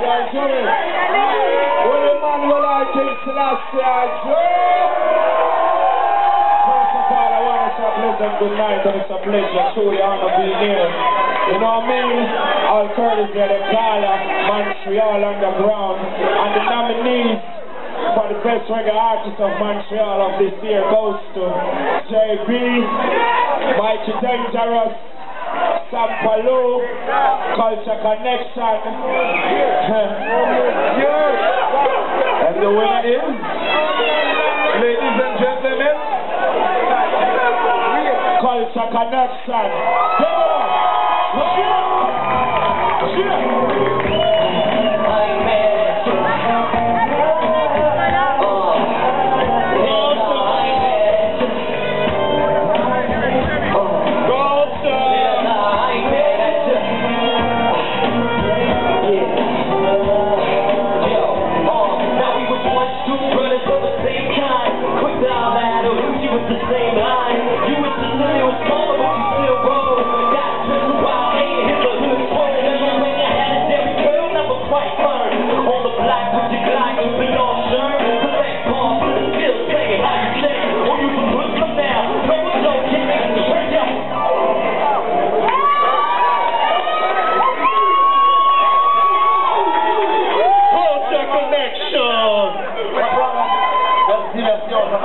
coming. Well, Emmanuel I King Selassie, I First of all, I want to say a pleasant good night, and it's a pleasure, truly honor being here. You know what I mean? All courtesy of the Gala, Montreal Underground, and the nominees for the best reggae artist of Montreal of this year goes to JB, Mikey Dangerous, Sam Palou, Kulcha Connection. and the winner is, ladies and gentlemen, Kulcha Connection.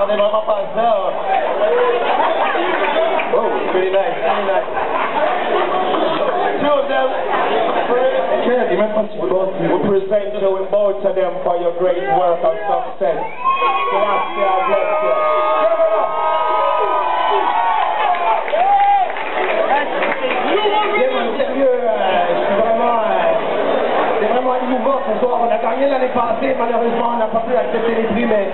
On vraiment pas à. Oh, pretty nice, pretty nice. Two of them, Kennedy, vous we present you both of them for your great work and success. I bless you. It euh, vraiment, euh, vraiment émouvant ce soir. On a gagné l'année passée, malheureusement on n'a pas pu accepter les prix, mais